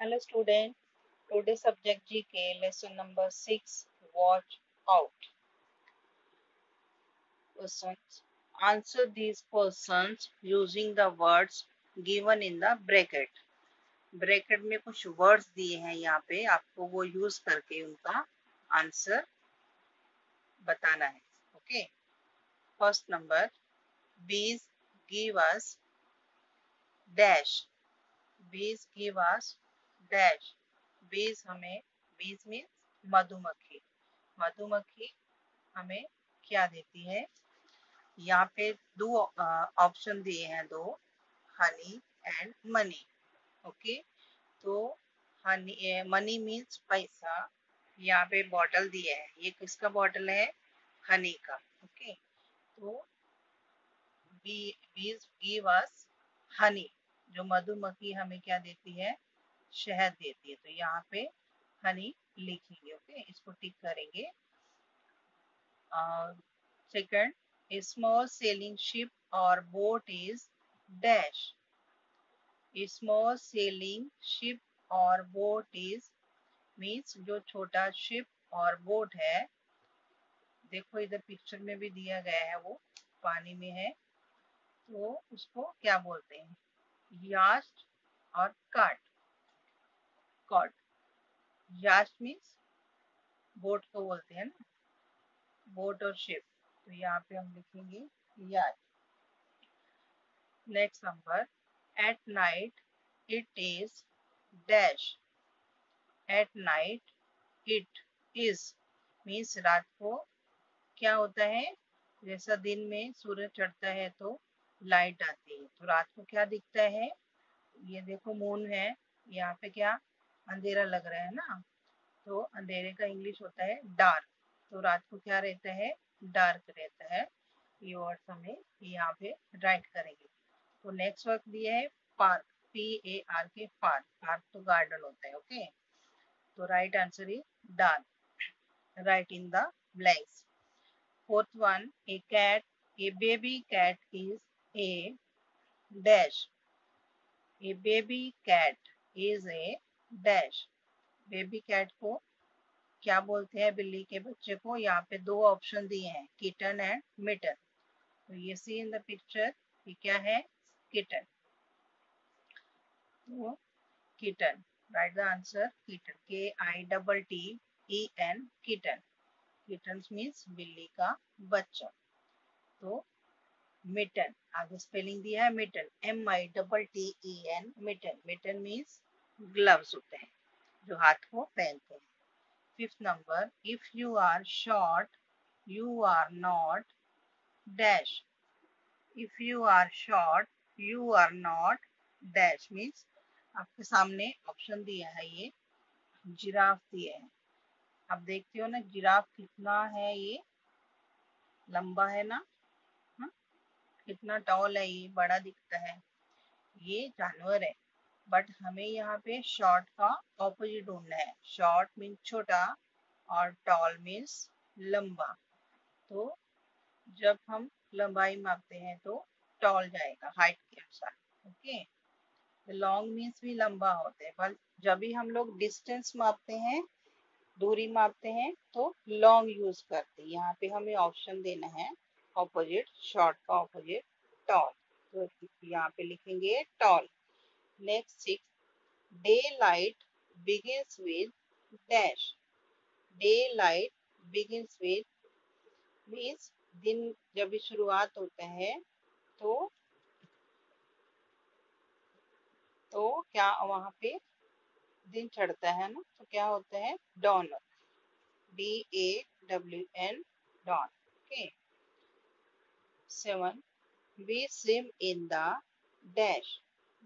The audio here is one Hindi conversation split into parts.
Hello student today subject G K lesson number six watch out answer this question using the words given in the bracket bracket में कुछ वर्ड्स दिए हैं यहाँ पे, आपको वो यूज़ करके उनका आंसर बताना है okay first number bees give us dash bees give us dash bees हमें बीज मीन्स मधुमक्खी। मधुमक्खी हमें क्या देती है? यहाँ पे दो ऑप्शन दिए हैं दो हनी एंड मनी ओके तो हनी मनी मीन्स पैसा। यहाँ पे बॉटल दिया है। ये किसका बॉटल है? हनी का। ओके तो बीज गिव अस हनी जो मधुमक्खी हमें क्या देती है? शहद देती है। तो यहाँ पे हनी लिखेंगे ओके इसको टिक करेंगे। सेकंड स्मॉल सेलिंग शिप और boat is dash small sailing ship और बोट इज़ मीन्स जो छोटा शिप और बोट है, देखो इधर पिक्चर में भी दिया गया है वो, पानी में है। तो उसको क्या बोलते हैं? यास्ट और काट कॉट। यास्ट मीन्स बोट को बोलते हैं ना। बोट और शिप तो यहाँ पे हम लिखेंगे next number at night it is dash at night it is means रात को क्या होता है? जैसा दिन में सूरज चढ़ता है तो लाइट आती है। तो रात को क्या दिखता है? ये देखो मून है। यहाँ पे क्या? अंधेरा लग रहा है ना तो अंधेरे का इंग्लिश होता है डार्क तो रात को क्या रहता है? डार्क रहता है. ये वर्ड्स हमें यहाँ पे राइट करेंगे. तो नेक्स्ट वर्क दिया है park P A R K park park तो गार्डन होता है ओके तो right answer is dark write in the blanks fourth one a cat a baby cat is a dash a baby cat is a dash baby cat को क्या बोलते हैं बिल्ली के बच्चे को यहाँ पे दो ऑप्शन दिए हैं किटन एंड मिटन तो ये सी इन द पिक्चर ये क्या है kitten. So, kitten. Write the answer kitten K I double T E N kitten. Kittens means बिल्ली का बच्चा. तो मिटन आगे स्पेलिंग दिया है mitten M I double T E N mitten mitten means gloves होते हैं, जो हाथ को पहनते हैं। Fifth number if you are short you are not dash if you are short you are not dash means आपके सामने ऑप्शन दिया है ये जिराफ दिया है। आप देखते हो ना जिराफ कितना है ये? लंबा है ना? हा? कितना टॉल है ये? बड़ा दिखता है। ये जानवर है। बट हमें यहाँ पे शॉर्ट का ऑपोजिट ढूंढना है। शॉर्ट मीन्स छोटा और टॉल मीन्स लंबा। तो जब हम लंबाई मापते हैं तो टॉल जाएगा हाइट के अनुसार ओके लॉन्ग मीन्स भी लंबा होते हैं। पर जब भी हम लोग डिस्टेंस मापते हैं, दूरी मापते हैं तो लॉन्ग यूज़ करते हैं। यहाँ पे हमें ऑप्शन देना है ऑपोजिट शॉर्ट का ऑपोजिट टॉल तो यहाँ पे लिखेंगे tall next six daylight begins with dash daylight begins दिन जब शुरुआत होता है तो तो क्या वहाँ पे दिन चढ़ता है ना? तो क्या होता है? Dawn D A W N dawn okay seven we swim in the dash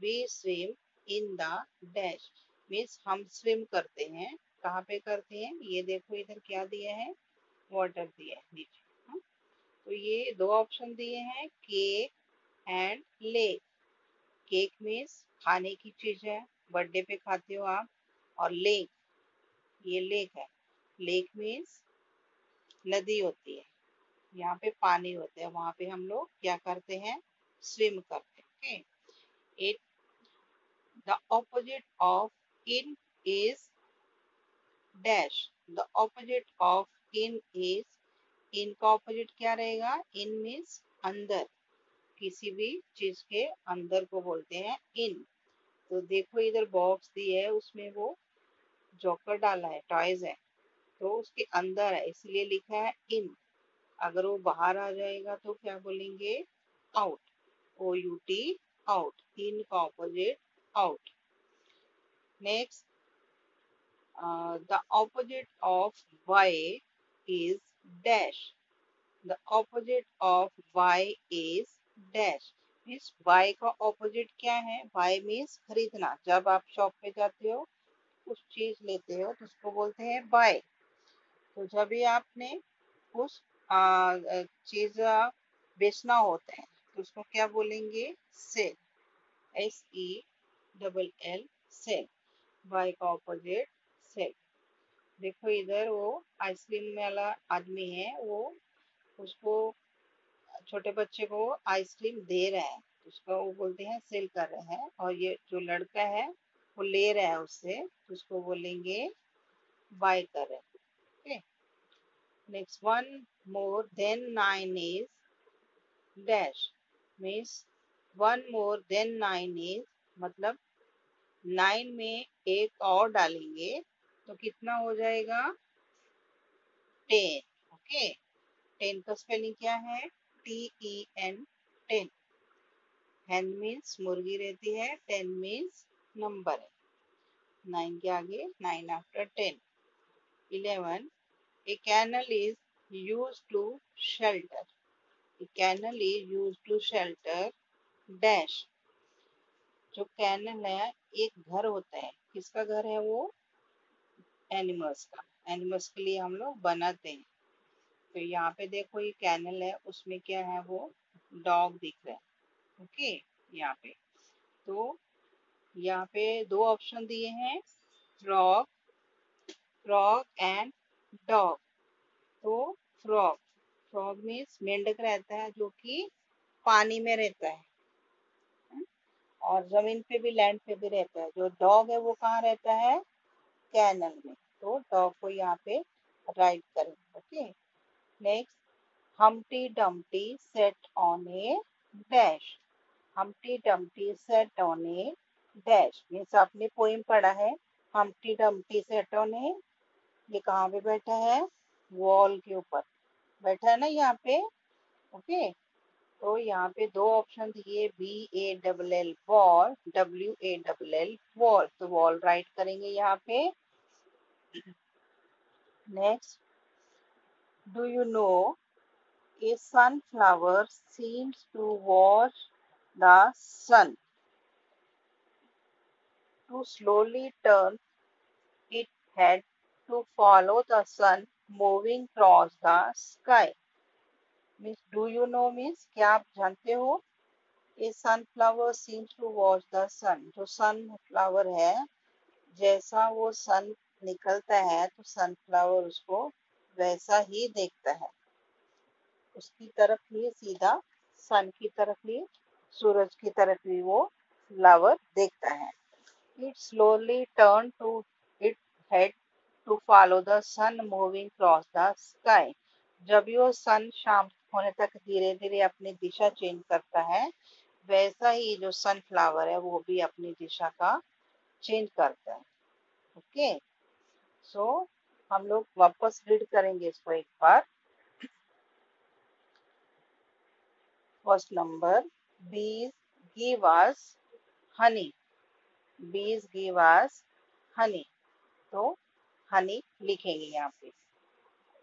we swim in the dash means हम स्विम करते हैं। कहाँ पे करते हैं? ये देखो इधर क्या दिया है? वाटर दिया है नीचे। हाँ? तो ये दो ऑप्शन दिए हैं cake and lake cake means खाने की चीज़ है। बर्थडे पे खाते हो आप। और लेक ये लेक है। लेक मीन्स नदी होती है। यहाँ पे पानी होता है। वहाँ पे हम लोग क्या करते हैं? स्विम करते हैं। It the opposite of in is dash. The opposite of in is, in का opposite क्या रहेगा? In means अंदर। किसी भी चीज़ के अंदर को बोलते हैं इन तो देखो इधर बॉक्स दी है, उसमें वो जॉकर डाला है टॉयज है। तो उसके अंदर है, इसलिए लिखा है इन अगर वो बाहर आ जाएगा तो क्या बोलेंगे? Out O U T out in का opposite out next the opposite of why is dash the opposite of why is dash means buy का ऑपोजिट क्या है? बाय मीन्स खरीदना। जब आप शॉप पे जाते हो कुछ चीज़ लेते हो तो उसको बोलते हैं बाय तो जब भी आपने उस चीज़ बेचना होता है तो उसको क्या बोलेंगे? Sell S E double L sell buy का ऑपोजिट सेल देखो इधर वो आइसक्रीम वाला आदमी है, वो उसको छोटे बच्चे को आइसक्रीम दे रहा है। उसका वो बोलते हैं सेल कर रहे हैं और ये जो लड़का है, वो ले रहा है उससे तो उसको बोलेंगे बाय कर रहे okay next one more than nine is dash means one more than nine is मतलब नाइन में एक और डालेंगे तो कितना हो जाएगा? Ten, okay? टेन का स्पेलिंग क्या है? T E N, ten. Hen means मुर्गी रहती है टेन मीन्स नंबर है। नाइन के आगे nine after ten eleven a canal is use to shelter a canal is use to shelter dash जो कैनल है एक घर होता है। किसका घर है वो? एनिमल्स का। एनिमल्स के लिए हम लोग बनाते हैं। तो यहाँ पे देखो ये कैनल है, उसमें क्या है वो? डॉग दिख रहा है। ओके यहाँ पे। तो यहाँ पे दो ऑप्शन दिए हैं। फ्रॉग फ्रॉग एंड डॉग तो फ्रॉग फ्रॉग मीन्स मेंढक रहता है जो कि पानी में रहता है। और ज़मीन पे भी लैंड पे भी रहता है। जो डॉग है वो कहाँ रहता है? कैनल में। तो डॉग को यहाँ पे राइट करें okay Next, Humpty Dumpty sat on a dash. Humpty Dumpty sat on a dash means आपने पोइम पढ़ा है Humpty Dumpty sat on a ये कहाँ पे बैठा है? वॉल के ऊपर। बैठा है ना यहाँ पे ओके तो यहाँ पे दो ऑप्शन दिए B A double L wall W A double L wall तो वॉल राइट करेंगे यहाँ पे। Next do you know a sunflower seems to watch the sun to slowly turn it had to follow the sun moving cross the sky Means do you know, means क्या आप जानते हो A sunflower seems to watch the sun. जो sunflower है, जैसा वो sun निकलता है तो sunflower उसको वैसा ही देखता है। उसकी तरफ़ ही सीधा सन की तरफ़ ही सूरज की तरफ़ ही वो फ्लावर देखता है। It slowly turn to it head to follow the sun moving cross the sky जब वो सन शाम होने तक धीरे धीरे अपनी दिशा चेंज करता है वैसा ही जो सनफ्लावर है वो भी अपनी दिशा का चेंज करता है। ओके सो so, हम लोग वापस रीड करेंगे इसको एक बार। First number bees give us honey bees give us honey तो हनी लिखेंगे यहाँ पे।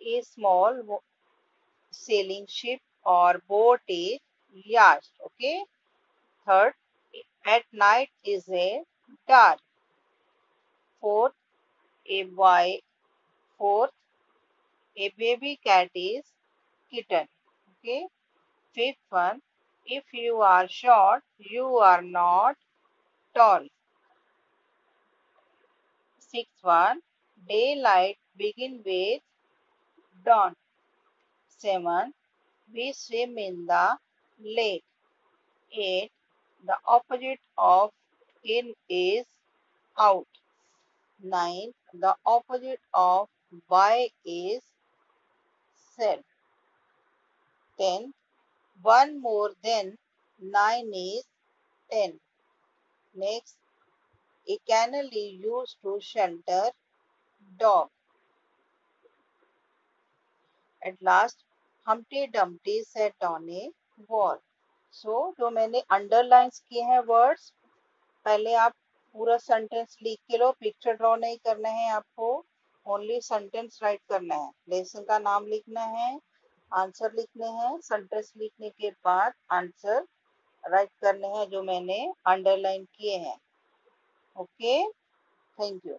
A small sailing ship or boat is yacht. Okay. Third, at night is a dark. Fourth, a boy. Fourth, a baby cat is kitten. Okay. Fifth one, if you are short, you are not tall. Sixth one, daylight begin with dawn. Seven, we swim in the lake. Eight, the opposite of in is out. 9. The opposite of by is self. 10. 1 more than 9 is 10. Next, a kennel is used to shelter dog. At last, Humpty Dumpty sat on a wall. So, जो मैंने अंडरलाइंस किए हैं वर्ड्स पहले आप पूरा सेंटेंस लिख के लो पिक्चर ड्रॉ नहीं करना है आपको ओनली सेंटेंस राइट करना है। लेसन का नाम लिखना है आंसर लिखने हैं सेंटेंस लिखने के बाद आंसर राइट करने हैं जो मैंने अंडरलाइन किए हैं। Okay thank you